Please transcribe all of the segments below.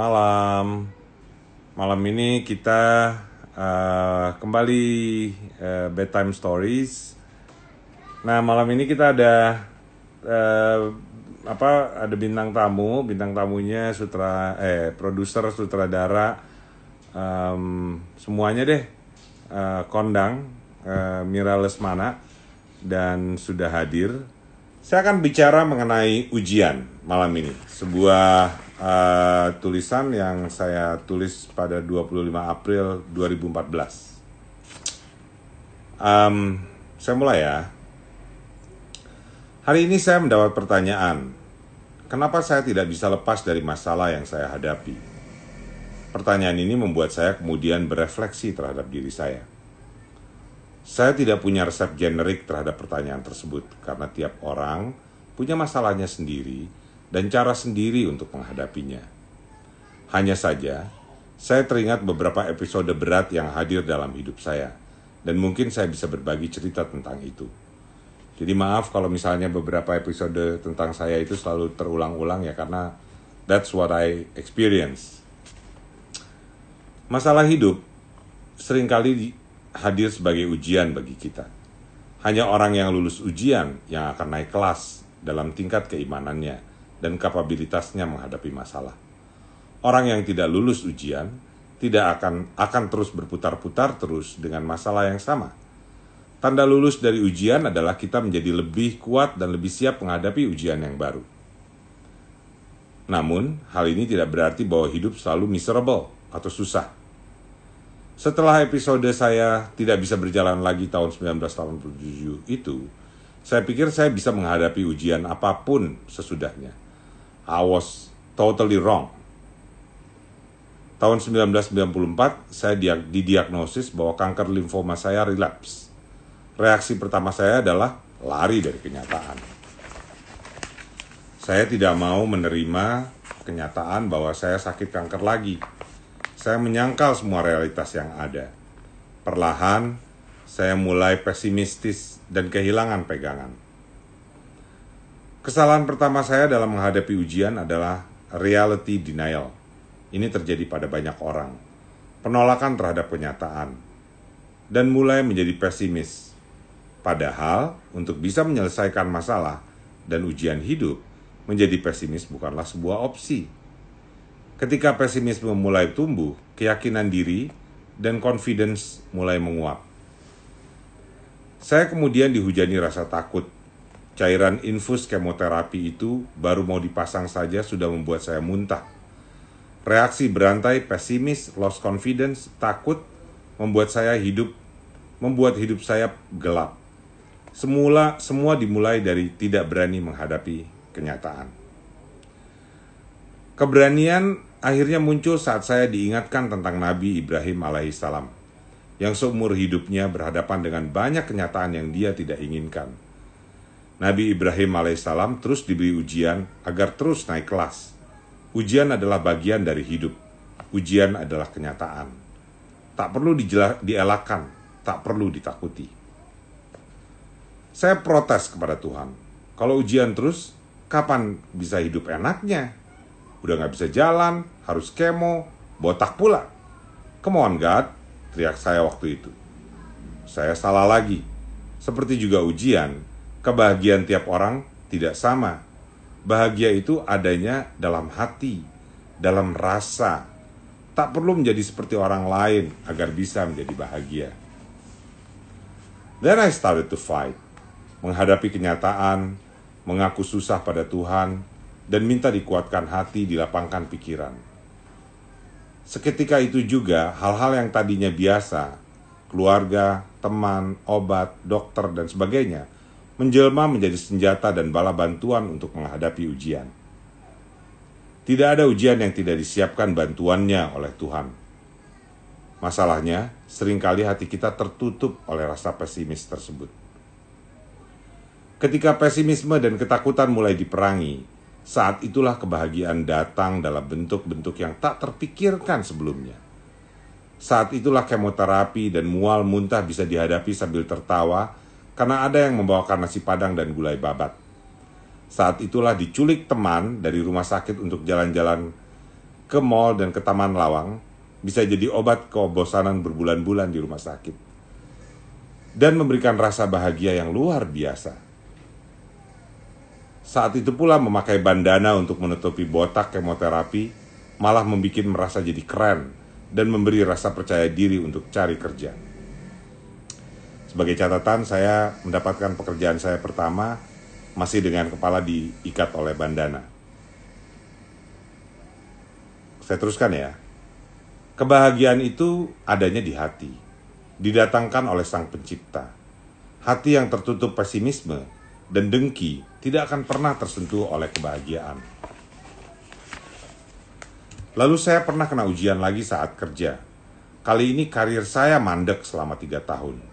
malam. Malam ini kita uh, kembali uh, bedtime stories. Nah malam ini kita ada uh, apa? Ada bintang tamu, bintang tamunya sutra eh produser sutradara um, semuanya deh uh, kondang uh, Mira Lesmana dan sudah hadir. Saya akan bicara mengenai ujian malam ini. Sebuah uh, tulisan yang saya tulis pada 25 April 2014. Um, saya mulai ya. Hari ini saya mendapat pertanyaan, kenapa saya tidak bisa lepas dari masalah yang saya hadapi? Pertanyaan ini membuat saya kemudian berefleksi terhadap diri saya. Saya tidak punya resep generik terhadap pertanyaan tersebut karena tiap orang punya masalahnya sendiri dan cara sendiri untuk menghadapinya. Hanya saja, saya teringat beberapa episode berat yang hadir dalam hidup saya, dan mungkin saya bisa berbagi cerita tentang itu. Jadi maaf kalau misalnya beberapa episode tentang saya itu selalu terulang-ulang ya karena that's what I experience. Masalah hidup sering kali hadir sebagai ujian bagi kita. Hanya orang yang lulus ujian yang akan naik kelas dalam tingkat keimanannya dan kapabilitasnya menghadapi masalah. Orang yang tidak lulus ujian tidak akan akan terus berputar-putar terus dengan masalah yang sama. Tanda lulus dari ujian adalah kita menjadi lebih kuat dan lebih siap menghadapi ujian yang baru. Namun, hal ini tidak berarti bahwa hidup selalu miserable atau susah setelah episode saya tidak bisa berjalan lagi tahun 1987 itu, saya pikir saya bisa menghadapi ujian apa pun sesudahnya. I was totally wrong. Tahun 1994, saya didiagnosis bahwa kanker limfoma saya relapse. Reaksi pertama saya adalah lari dari kenyataan. Saya tidak mau menerima kenyataan bahwa saya sakit kanker lagi saya menyangkal semua realitas yang ada. Perlahan, saya mulai pesimistis dan kehilangan pegangan. Kesalahan pertama saya dalam menghadapi ujian adalah reality denial. Ini terjadi pada banyak orang. Penolakan terhadap kenyataan. Dan mulai menjadi pesimis. Padahal, untuk bisa menyelesaikan masalah dan ujian hidup, menjadi pesimis bukanlah sebuah opsi Ketika pesimisme mulai tumbuh, keyakinan diri dan confidence mulai menguap. Saya kemudian dihujani rasa takut. Cairan infus kemoterapi itu baru mau dipasang saja sudah membuat saya muntah. Reaksi berantai pesimis, lost confidence, takut membuat saya hidup membuat hidup saya gelap. Semula semua dimulai dari tidak berani menghadapi kenyataan. Keberanian akhirnya muncul saat saya diingatkan tentang Nabi Ibrahim alaihissalam yang seumur hidupnya berhadapan dengan banyak kenyataan yang dia tidak inginkan. Nabi Ibrahim alaihissalam terus diberi ujian agar terus naik kelas. Ujian adalah bagian dari hidup. Ujian adalah kenyataan. Tak perlu dielakkan, tak perlu ditakuti. Saya protes kepada Tuhan. Kalau ujian terus, kapan bisa hidup enaknya? udah nggak bisa jalan, harus kemo, botak pula. Come on God, teriak saya waktu itu. Saya salah lagi. Seperti juga ujian, kebahagiaan tiap orang tidak sama. Bahagia itu adanya dalam hati, dalam rasa. Tak perlu menjadi seperti orang lain agar bisa menjadi bahagia. Then I started to fight. Menghadapi kenyataan, mengaku susah pada Tuhan, dan minta dikuatkan hati, dilapangkan pikiran. Seketika itu juga hal-hal yang tadinya biasa, keluarga, teman, obat, dokter, dan sebagainya, menjelma menjadi senjata dan bala bantuan untuk menghadapi ujian. Tidak ada ujian yang tidak disiapkan bantuannya oleh Tuhan. Masalahnya, sering kali hati kita tertutup oleh rasa pesimis tersebut. Ketika pesimisme dan ketakutan mulai diperangi, saat itulah kebahagiaan datang dalam bentuk-bentuk yang tak terpikirkan sebelumnya. Saat itulah kemoterapi dan mual muntah bisa dihadapi sambil tertawa karena ada yang membawakan nasi padang dan gulai babat. Saat itulah diculik teman dari rumah sakit untuk jalan-jalan ke mall dan ke taman lawang bisa jadi obat kebosanan berbulan-bulan di rumah sakit dan memberikan rasa bahagia yang luar biasa. Saat itu pula memakai bandana untuk menutupi botak kemoterapi malah membuat merasa jadi keren dan memberi rasa percaya diri untuk cari kerja. Sebagai catatan, saya mendapatkan pekerjaan saya pertama masih dengan kepala diikat oleh bandana. Saya teruskan ya. Kebahagiaan itu adanya di hati, didatangkan oleh Sang Pencipta. Hati yang tertutup pesimisme dan dengki tidak akan pernah tersentuh oleh kebahagiaan. Lalu saya pernah kena ujian lagi saat kerja. Kali ini karir saya mandek selama tiga tahun.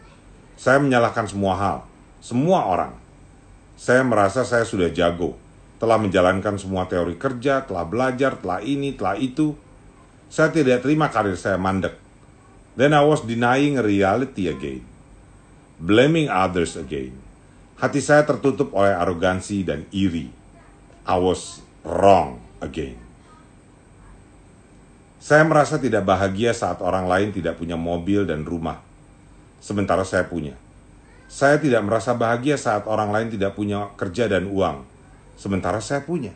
Saya menyalahkan semua hal, semua orang. Saya merasa saya sudah jago, telah menjalankan semua teori kerja, telah belajar, telah ini, telah itu. Saya tidak terima karir saya mandek. Then I was denying reality again. Blaming others again. Hati saya tertutup oleh arogansi dan iri. I was wrong again. Saya merasa tidak bahagia saat orang lain tidak punya mobil dan rumah, sementara saya punya. Saya tidak merasa bahagia saat orang lain tidak punya kerja dan uang, sementara saya punya.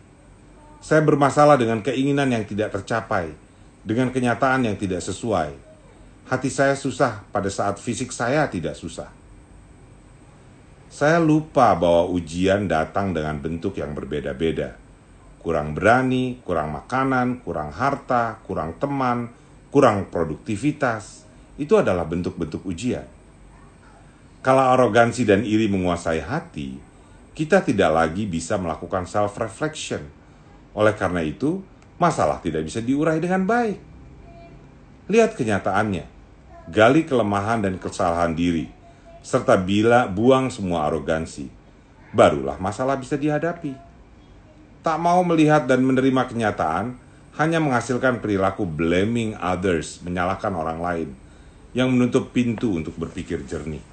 Saya bermasalah dengan keinginan yang tidak tercapai, dengan kenyataan yang tidak sesuai. Hati saya susah pada saat fisik saya tidak susah. Saya lupa bahwa ujian datang dengan bentuk yang berbeda-beda. Kurang berani, kurang makanan, kurang harta, kurang teman, kurang produktivitas. Itu adalah bentuk-bentuk ujian. Kalau arogansi dan iri menguasai hati, kita tidak lagi bisa melakukan self-reflection. Oleh karena itu, masalah tidak bisa diurai dengan baik. Lihat kenyataannya, gali kelemahan dan kesalahan diri, serta bila buang semua arogansi. Barulah masalah bisa dihadapi. Tak mau melihat dan menerima kenyataan, hanya menghasilkan perilaku blaming others, menyalahkan orang lain, yang menutup pintu untuk berpikir jernih.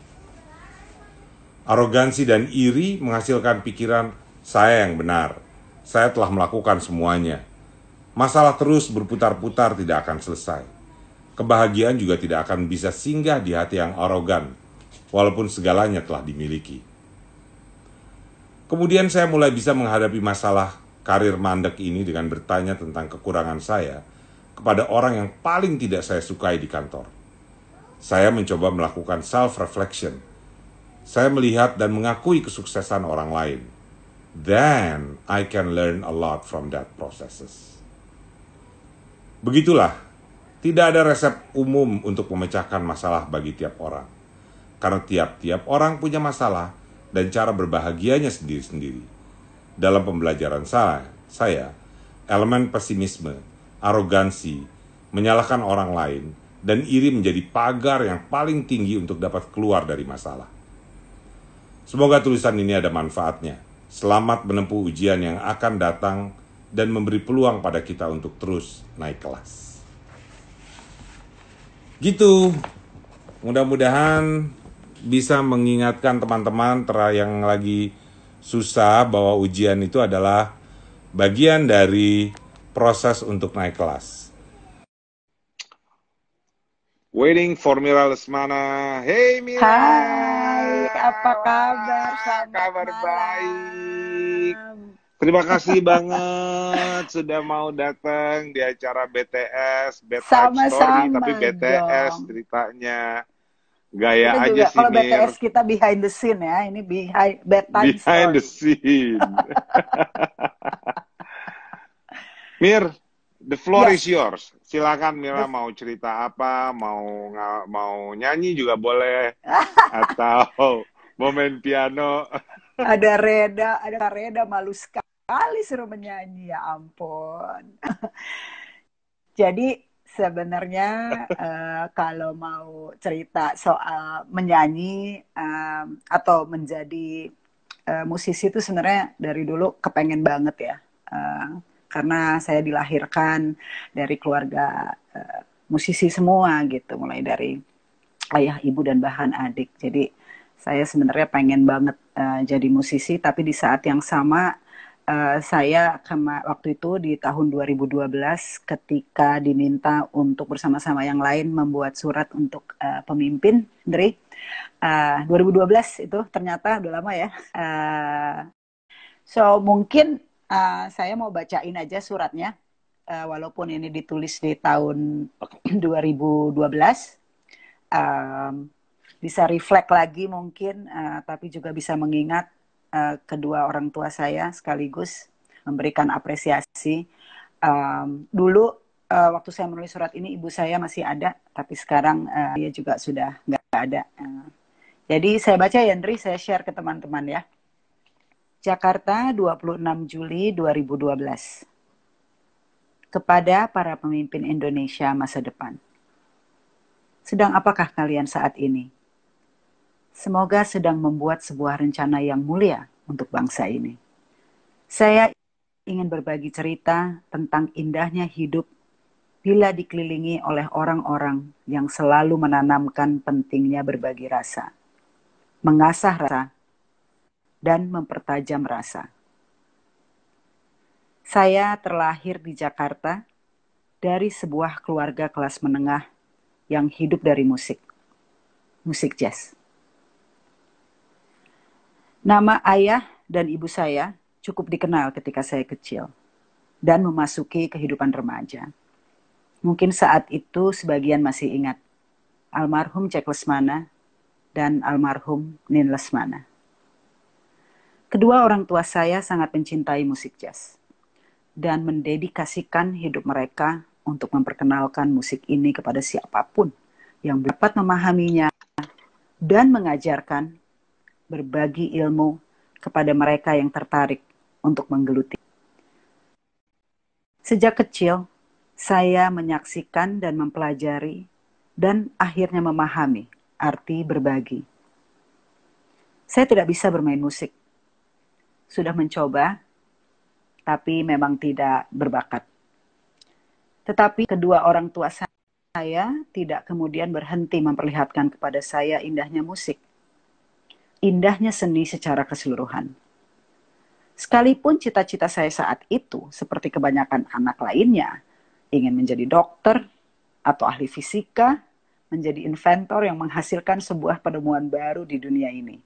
Arogansi dan iri menghasilkan pikiran saya yang benar. Saya telah melakukan semuanya. Masalah terus berputar-putar tidak akan selesai. Kebahagiaan juga tidak akan bisa singgah di hati yang arogan, walaupun segalanya telah dimiliki. Kemudian saya mulai bisa menghadapi masalah karir mandek ini dengan bertanya tentang kekurangan saya kepada orang yang paling tidak saya sukai di kantor. Saya mencoba melakukan self-reflection saya melihat dan mengakui kesuksesan orang lain. Then I can learn a lot from that processes. Begitulah, tidak ada resep umum untuk memecahkan masalah bagi tiap orang. Karena tiap-tiap orang punya masalah dan cara berbahagianya sendiri-sendiri. Dalam pembelajaran saya, saya elemen pesimisme, arogansi, menyalahkan orang lain, dan iri menjadi pagar yang paling tinggi untuk dapat keluar dari masalah. Semoga tulisan ini ada manfaatnya. Selamat menempuh ujian yang akan datang dan memberi peluang pada kita untuk terus naik kelas. Gitu. Mudah-mudahan bisa mengingatkan teman-teman yang lagi susah bahwa ujian itu adalah bagian dari proses untuk naik kelas. Waiting for Mira Lesmana. Hey Mira. Hai apa kabar? Selamat kabar baik. Terima kasih banget sudah mau datang di acara BTS, Bedtime Sama Story, tapi BTS dong. ceritanya. Gaya kita aja juga, sih, Kalau BTS kita behind the scene ya, ini behind bedtime behind story. the scene. Mir, the floor yes. is yours. Silakan Mira mau cerita apa, mau mau nyanyi juga boleh atau mau main piano. ada Reda, ada Reda malu sekali suruh menyanyi ya ampun. Jadi sebenarnya uh, kalau mau cerita soal menyanyi um, atau menjadi uh, musisi itu sebenarnya dari dulu kepengen banget ya. Uh, karena saya dilahirkan dari keluarga uh, musisi semua gitu mulai dari ayah ibu dan bahan adik jadi saya sebenarnya pengen banget uh, jadi musisi tapi di saat yang sama uh, saya kema waktu itu di tahun 2012 ketika diminta untuk bersama-sama yang lain membuat surat untuk uh, pemimpin, Dri. Uh, 2012 itu ternyata udah lama ya. Uh, so mungkin uh, saya mau bacain aja suratnya, uh, walaupun ini ditulis di tahun 2012. Um, bisa reflect lagi mungkin, uh, tapi juga bisa mengingat uh, kedua orang tua saya sekaligus memberikan apresiasi. Um, dulu uh, waktu saya menulis surat ini ibu saya masih ada, tapi sekarang uh, dia juga sudah nggak ada. Uh, jadi saya baca ya, Andri, saya share ke teman-teman ya. Jakarta, 26 Juli 2012. Kepada para pemimpin Indonesia masa depan. Sedang apakah kalian saat ini? Semoga sedang membuat sebuah rencana yang mulia untuk bangsa ini. Saya ingin berbagi cerita tentang indahnya hidup bila dikelilingi oleh orang-orang yang selalu menanamkan pentingnya berbagi rasa, mengasah rasa, dan mempertajam rasa. Saya terlahir di Jakarta dari sebuah keluarga kelas menengah yang hidup dari musik, musik jazz. Nama ayah dan ibu saya cukup dikenal ketika saya kecil dan memasuki kehidupan remaja. Mungkin saat itu sebagian masih ingat almarhum Jack Lesmana dan almarhum Nin Lesmana. Kedua orang tua saya sangat mencintai musik jazz dan mendedikasikan hidup mereka untuk memperkenalkan musik ini kepada siapa pun yang dapat memahaminya dan mengajarkan berbagi ilmu kepada mereka yang tertarik untuk menggeluti. Sejak kecil, saya menyaksikan dan mempelajari dan akhirnya memahami arti berbagi. Saya tidak bisa bermain musik. Sudah mencoba, tapi memang tidak berbakat. Tetapi kedua orang tua saya tidak kemudian berhenti memperlihatkan kepada saya indahnya musik indahnya seni secara keseluruhan. Sekalipun cita-cita saya saat itu, seperti kebanyakan anak lainnya, ingin menjadi dokter atau ahli fisika, menjadi inventor yang menghasilkan sebuah penemuan baru di dunia ini.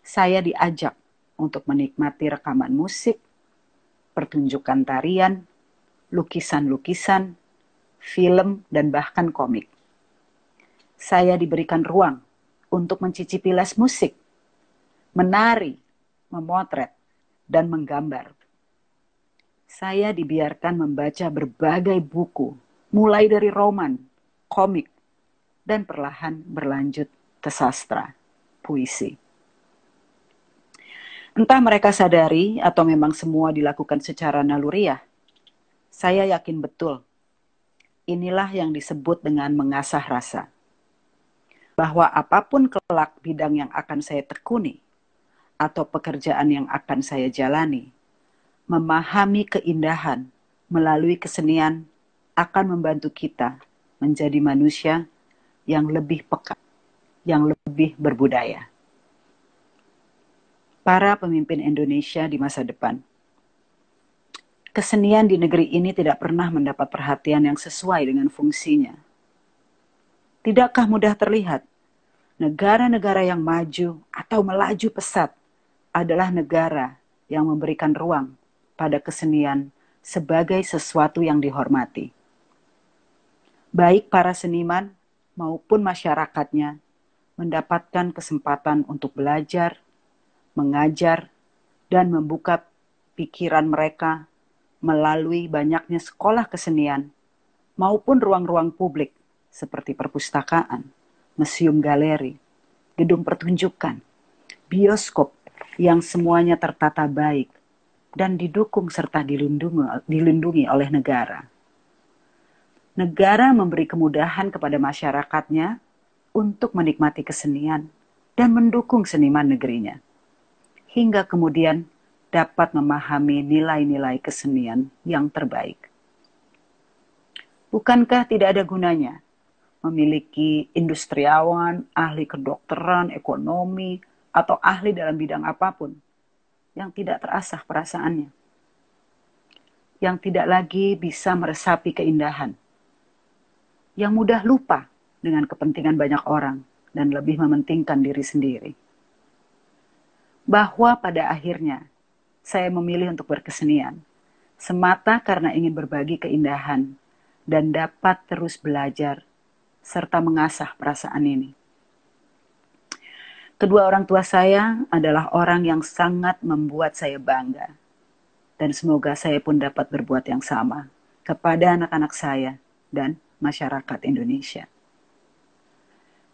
Saya diajak untuk menikmati rekaman musik, pertunjukan tarian, lukisan-lukisan, film, dan bahkan komik. Saya diberikan ruang untuk mencicipi les musik, menari, memotret, dan menggambar. Saya dibiarkan membaca berbagai buku, mulai dari roman, komik, dan perlahan berlanjut ke sastra, puisi. Entah mereka sadari atau memang semua dilakukan secara naluriah, saya yakin betul inilah yang disebut dengan mengasah rasa bahwa apa pun kelak bidang yang akan saya tekuni atau pekerjaan yang akan saya jalani, memahami keindahan melalui kesenian akan membantu kita menjadi manusia yang lebih peka, yang lebih berbudaya. Para pemimpin Indonesia di masa depan. Kesenian di negeri ini tidak pernah mendapat perhatian yang sesuai dengan fungsinya Tidakkah mudah terlihat? Negara-negara yang maju atau melaju pesat adalah negara yang memberikan ruang pada kesenian sebagai sesuatu yang dihormati. Baik para seniman maupun masyarakatnya mendapatkan kesempatan untuk belajar, mengajar, dan membuka pikiran mereka melalui banyaknya sekolah kesenian maupun ruang-ruang publik seperti perpustakaan, museum galeri, gedung pertunjukan, bioskop yang semuanya tertata baik dan didukung serta dilindungi, dilindungi oleh negara. Negara memberi kemudahan kepada masyarakatnya untuk menikmati kesenian dan mendukung seniman negerinya, hingga kemudian dapat memahami nilai-nilai kesenian yang terbaik. Bukankah tidak ada gunanya memiliki industriawan, ahli kedokteran, ekonomi, atau ahli dalam bidang apa pun yang tidak terasah perasaannya, yang tidak lagi bisa meresapi keindahan, yang mudah lupa dengan kepentingan banyak orang dan lebih mementingkan diri sendiri. Bahwa pada akhirnya saya memilih untuk berkesenian semata karena ingin berbagi keindahan dan dapat terus belajar serta mengasah perasaan ini. Kedua orang tua saya adalah orang yang sangat membuat saya bangga. Dan semoga saya pun dapat berbuat yang sama kepada anak-anak saya dan masyarakat Indonesia.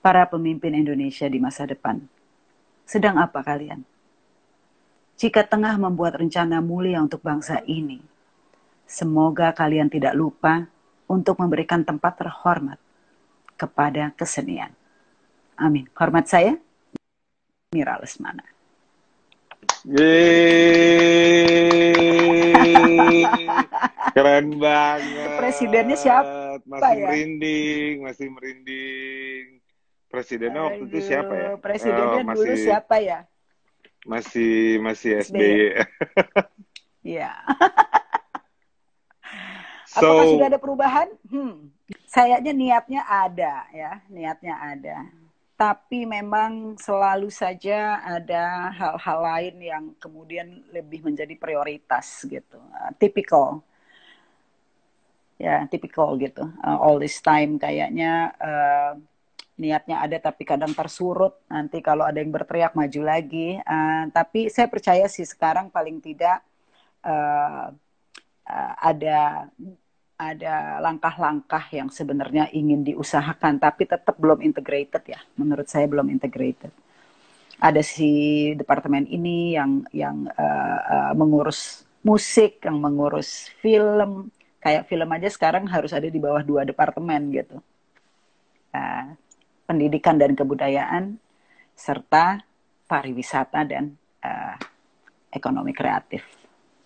Para pemimpin Indonesia di masa depan, sedang apa kalian? Jika tengah membuat rencana mulia untuk bangsa ini, semoga kalian tidak lupa untuk memberikan tempat terhormat kepada kesenian. Amin. Hormat saya, Mira Lesmana. Yeay. Keren banget. Presidennya siapa Masih ya? merinding, masih merinding. Presidennya waktu itu siapa ya? Presidennya Oh, dulu masih, siapa ya? Masih masih SBY. SBY. Iya. so, Apakah sudah ada perubahan? Hmm. Sayanya niatnya ada ya, niatnya ada. Tapi memang selalu saja ada hal-hal lain yang kemudian lebih menjadi prioritas gitu. Uh, typical. Ya, typical gitu. Uh, all this time kayaknya uh, niatnya ada tapi kadang tersurut. Nanti kalau ada yang berteriak maju lagi. Uh, tapi saya percaya sih sekarang paling tidak uh, uh, ada ada langkah-langkah yang sebenarnya ingin diusahakan tapi tetap belum integrated ya menurut saya belum integrated ada si departemen ini yang yang uh, uh, mengurus musik yang mengurus film kayak film aja sekarang harus ada di bawah dua departemen gitu uh, pendidikan dan kebudayaan serta pariwisata dan uh, ekonomi kreatif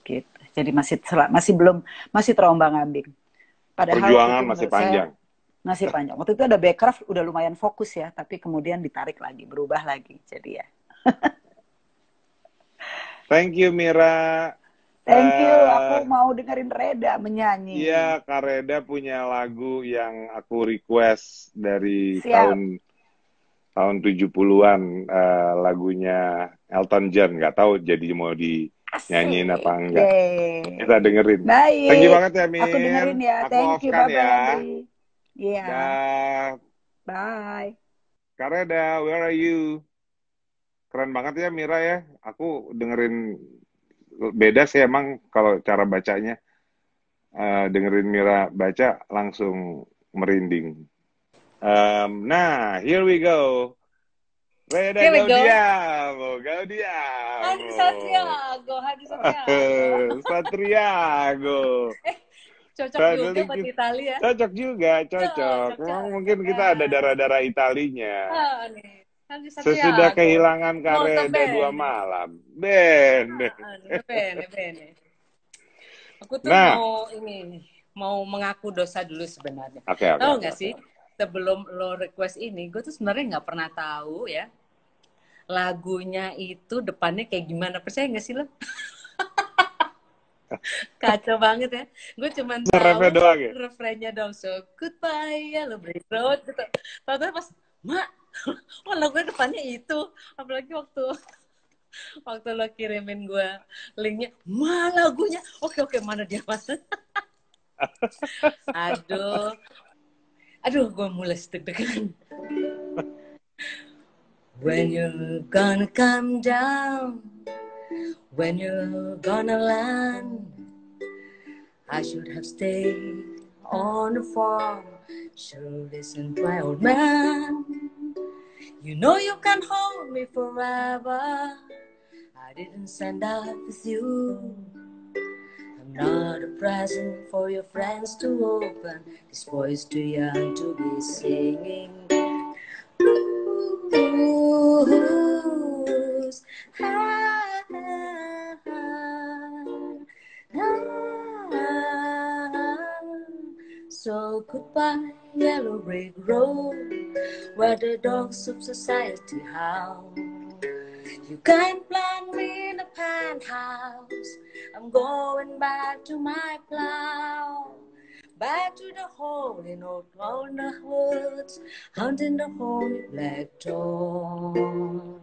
gitu jadi masih masih belum masih terombang ambing Padahal perjuangan itu masih menurut saya panjang. masih panjang. Waktu itu ada Backcraft udah lumayan fokus ya, tapi kemudian ditarik lagi, berubah lagi. Jadi ya. Thank you Mira. Thank you, Eh, aku mau dengerin Reda menyanyi. Iya, Kak Reda punya lagu yang aku request dari Siap. tahun tahun 70-an eh, lagunya Elton John. Nggak tahu jadi mau dinyanyiin apa enggak. Yeay. Kita dengerin. Baik. Thank you banget ya, Mir. Aku dengerin ya. Aku Thank you, bye-bye. ya. Iya, Dah. bye. Kak Reda, where are you? Keren banget ya Mira ya. Aku dengerin beda sih emang kalau cara bacanya. Eh, dengerin Mira baca langsung merinding. Um, nah, here we go. Reda Here we go. Gaudiamo, Gaudiamo. Hadi Santiago, Hadi Santiago. Satriago. Cocok juga buat. Italia. Cocok juga, cocok. Cocok, cocok. mungkin kita ada darah-darah Italinya. Nih. Santiago. Sesudah kehilangan Kareda dua malam. Ben. Ah, bene, bene. Aku tuh Nah. mau ini, mau mengaku dosa dulu sebenarnya. Oke, oke. Tahu oke, nggak oke. sih, sebelum lo request ini, gue tuh sebenarnya nggak pernah tahu ya lagunya itu depannya kayak gimana. Percaya nggak sih lo? Kacau banget ya. Gue cuman tahu Refnya doang ya? refrennya dong. So goodbye ya lo break road gitu. Tahu-tahu pas mak, oh lagunya depannya itu. Apalagi waktu waktu lo kirimin gue linknya, ma lagunya. Oke oke mana dia mas? Aduh, aduh gue mules deg-degan. When you're gonna come down, when you're gonna land, I should have stayed on the farm. Should listen to my old man. You know you can hold me forever. I didn't send out with you. I'm not a present for your friends to open. This boy's too young to be singing. So goodbye, yellow brick road, where the dogs of society howl. You can't plant me in a penthouse. I'm going back to my plow. Back to the hole in old walnut woods, hunting the horny black dawn.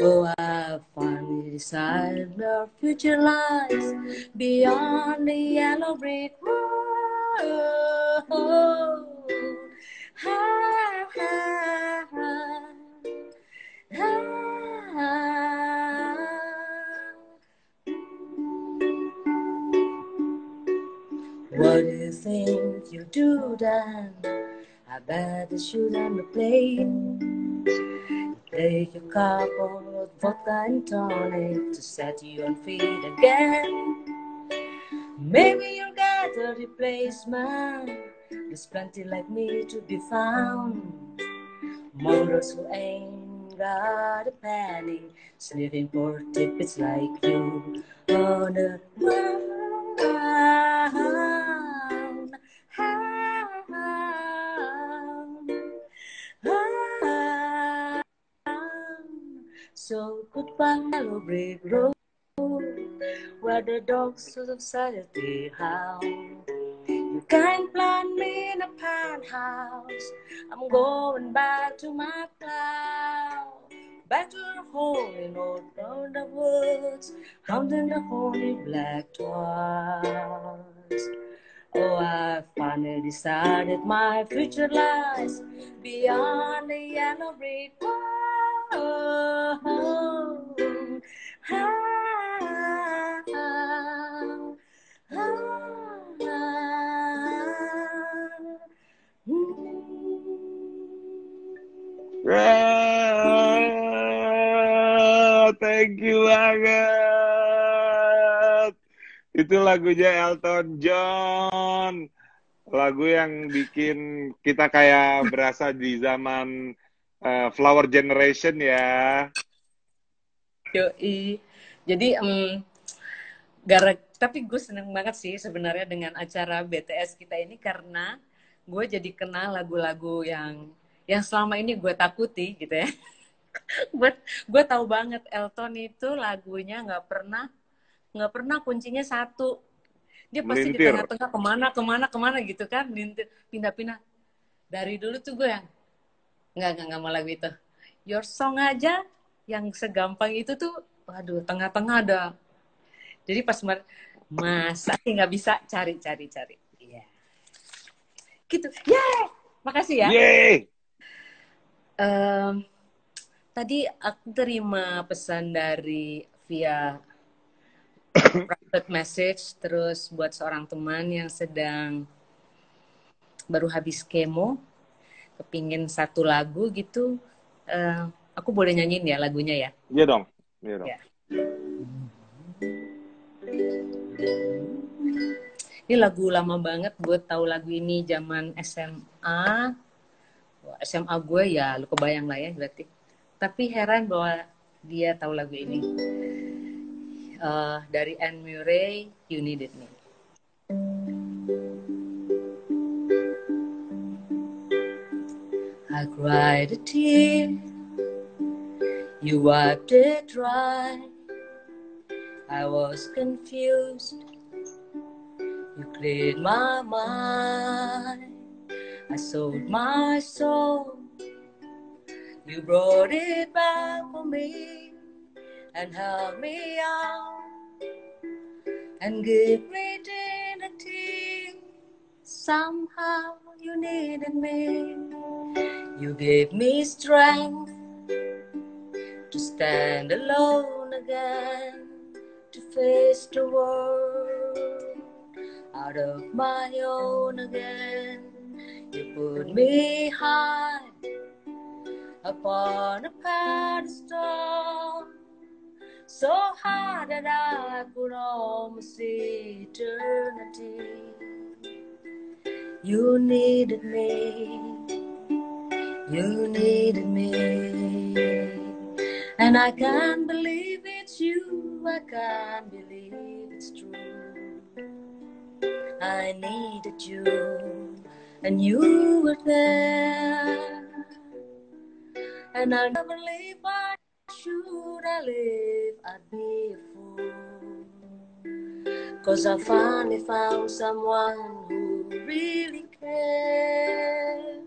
Oh, I finally decided the future lies beyond the yellow brick road. Ha, ha, ha. What do you think you do then? I bet the shoot on the plane. Take a couple of vodka and tonic to set you on feet again. Maybe you'll get a replacement. There's plenty like me to be found. Mongrels who ain't got a penny, sniffing for tidbits like you on the ground. So goodbye, hello brick road, where the dogs of society howl. Can't plant me in a penthouse. I'm going back to my plow. Back to the in old round the woods, hunting the holy black twice. Oh, I finally decided my future lies beyond the yellow road. Wah, thank you banget. Itu lagunya Elton John. Lagu yang bikin kita kayak berasa di zaman eh, Flower Generation ya. Yoi. Jadi em, gara tapi gue seneng banget sih sebenarnya dengan acara BTS kita ini karena gue jadi kenal lagu-lagu yang yang selama ini gue takuti gitu ya. gue gue tahu banget Elton itu lagunya nggak pernah nggak pernah kuncinya satu. Dia pasti di Melintir. tengah-tengah ke mana ke mana ke mana gitu kan, pindah-pindah. Dari dulu tuh gue yang nggak nggak nggak mau lagu itu. Your song aja yang segampang itu tuh, waduh tengah-tengah ada. Jadi pas kemarin masa sih nggak bisa cari cari cari. Iya. Gitu. Yeay! Makasih ya. Yeay! Em, tadi aku terima pesan dari via private message terus buat seorang teman yang sedang baru habis kemo kepingin satu lagu gitu Eh, aku boleh nyanyiin ya lagunya ya Iya dong. Iya dong. Ya. ini lagu lama banget gue tahu lagu ini zaman SMA SMA gue ya lu kebayang lah ya berarti. Tapi heran bahwa dia tahu lagu ini. Eh, dari Anne Murray You Needed Me. I cried a tear. You wiped it dry. I was confused. You cleared my mind I sold my soul You brought it back for me and helped me out and gave me dignity. Somehow you needed me. You gave me strength to stand alone again, to face the world out of my own again. Put me high upon a pedestal, so high that I could almost see eternity. You needed me, you needed me, and I can't believe it's you. I can't believe it's true. I needed you, and you were there. And I never leave my should I live, I'd be a fool. Cause I finally found someone who really cares.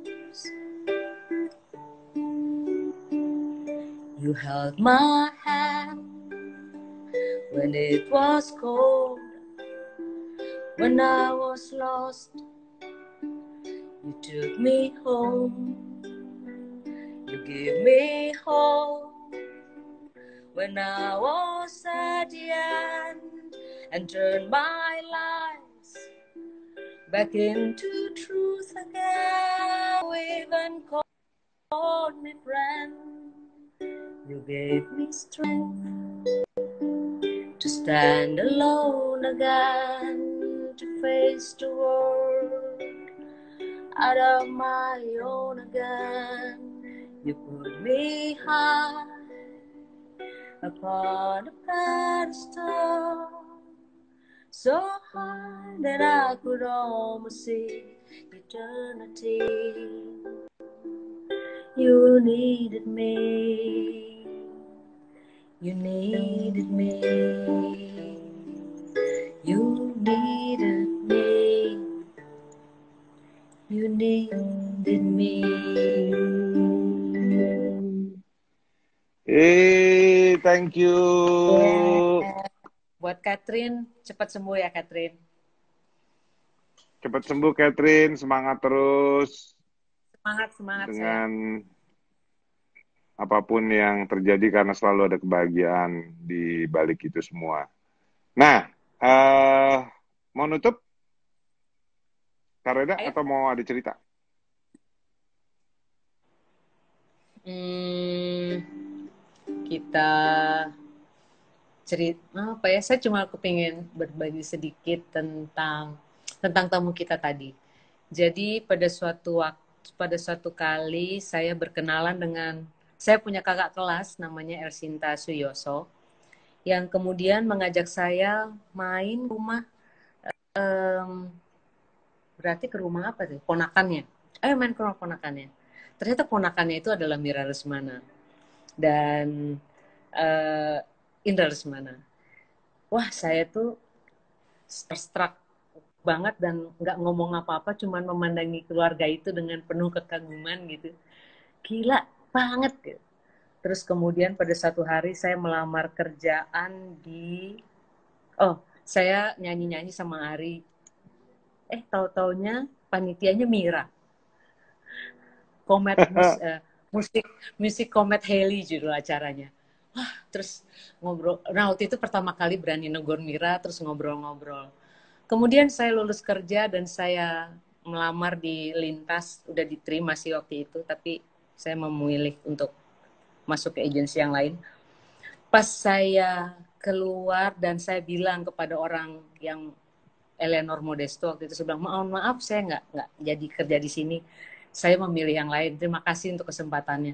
You held my hand when it was cold, when I was lost. You took me home. You gave me hope when I was at the end and turned my lies back into truth again. Even called me friend. You gave me strength to stand alone again, to face the world out of my own again. You put me high upon a pedestal, so high that I could almost see eternity. You needed me. You needed me. Thank you. Buat Catherine, cepat sembuh ya Catherine. Cepat sembuh Catherine, semangat terus Semangat, semangat saya. dengan apa pun yang terjadi karena selalu ada kebahagiaan di balik itu semua. Nah, eh mau nutup? Kareda Ayo. atau mau ada cerita? Hmm, kita cerita apa ya? Saya cuma kepingin berbagi sedikit tentang tentang tamu kita tadi. Jadi pada suatu waktu pada suatu kali saya berkenalan dengan saya punya kakak kelas namanya Ersinta Suyoso yang kemudian mengajak saya main rumah em, berarti ke rumah apa tuh? Ponakannya. Ayo main ke rumah ponakannya. Ternyata ponakannya itu adalah Mira Lesmana dan eh, Indra Lesmana. Wah, saya tuh terstruck banget dan nggak ngomong apa-apa, cuman memandangi keluarga itu dengan penuh kekaguman gitu. Gila banget gitu. Terus kemudian pada satu hari saya melamar kerjaan di oh, saya nyanyi-nyanyi sama Ari. Eh, tahu-taunya panitianya Mira. Komet eh, musik musik Komet Haley judul acaranya. Wah, terus ngobrol. Nah, waktu itu pertama kali berani negor Mira, terus ngobrol-ngobrol. Kemudian saya lulus kerja dan saya melamar di Lintas, udah diterima sih waktu itu, tapi saya memilih untuk masuk ke agensi yang lain. Pas saya keluar dan saya bilang kepada orang yang Eleanor Modesto waktu itu saya bilang mohon maaf saya nggak nggak jadi kerja di sini saya memilih yang lain. Terima kasih untuk kesempatannya.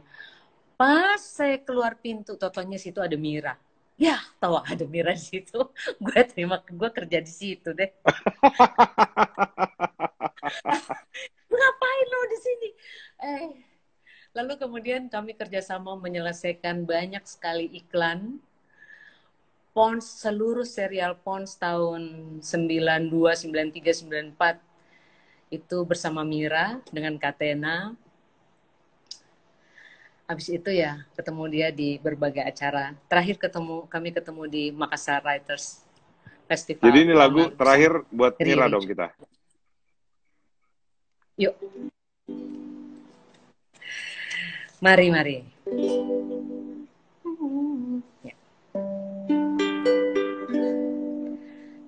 Pas saya keluar pintu totonya situ ada Mira. Ya tahu ada Mira di situ. Gue terima gue kerja di situ deh. Ngapain lo di sini? Eh lalu kemudian kami kerjasama menyelesaikan banyak sekali iklan. Pons seluruh serial Pons tahun 92, 93, 94 itu bersama Mira dengan Katena. Habis itu ya ketemu dia di berbagai acara. Terakhir ketemu kami ketemu di Makassar Writers Festival. Jadi ini lagu terakhir buat Riri. Mira dong kita. Yuk. Mari, mari. Ya.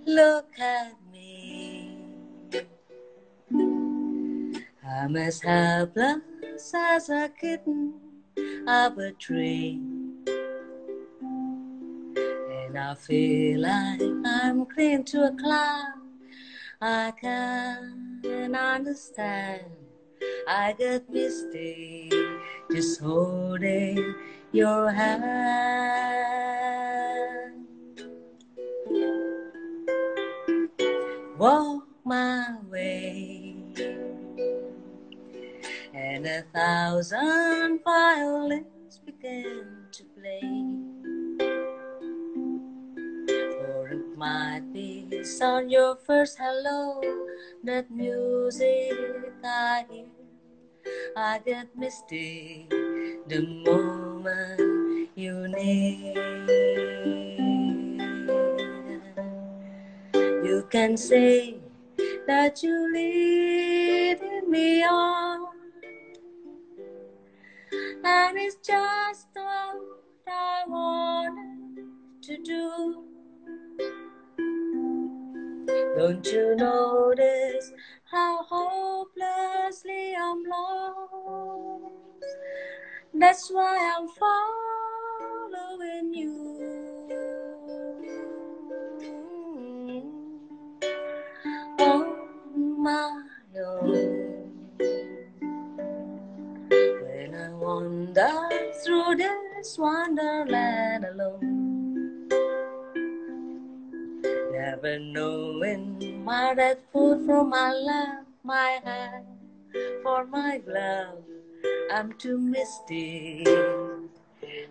Look at I'm as helpless as a kitten up a tree. And I feel like I'm clinging to a cloud. I can't understand. I get misty just holding your hand. Walk my way, and a thousand violins begin to play. Or it might be sound your first hello, that music I hear. I get misty the moment you need. You can say that you leading me on, and it's just what I wanted to do. Don't you notice how hopelessly I'm lost? That's why I'm following you my. Wander through this wonderland alone, never knowing my red food from my lap, my hand for my glove. I'm too misty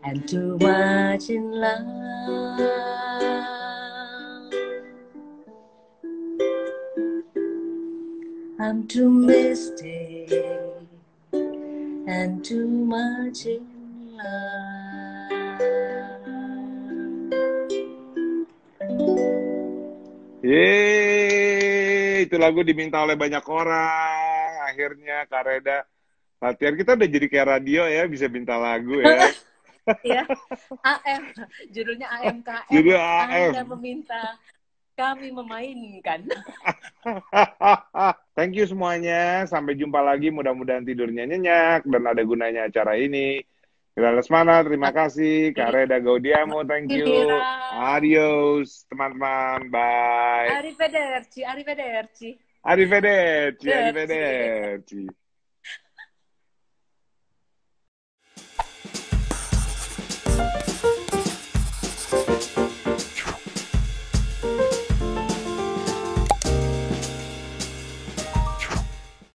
and too much in love. I'm too misty and too much in love. Yeay, itu lagu diminta oleh banyak orang. Akhirnya Kak Reda latihan kita udah jadi kayak radio ya, bisa minta lagu ya. ya, AM, judulnya AMKM. Judul AM. Anda meminta kami memainkan. Thank you semuanya. Sampai jumpa lagi. Mudah-mudahan tidurnya nyenyak dan ada gunanya acara ini. Kita Lesmana, terima kasih. Kak Reda Gaudiamo, thank you. Adios, teman-teman. Bye. Arrivederci, arrivederci. Arrivederci, arrivederci.